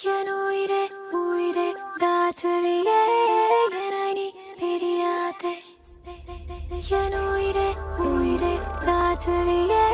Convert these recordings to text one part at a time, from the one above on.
ഞാനോയിരെ ഊയിരെ ദാചൊളിയേ ഞാനി തിരിയാതെ ഞാനോയിരെ ഊയിരെ ദാചൊളിയേ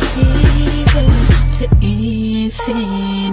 impossible to even.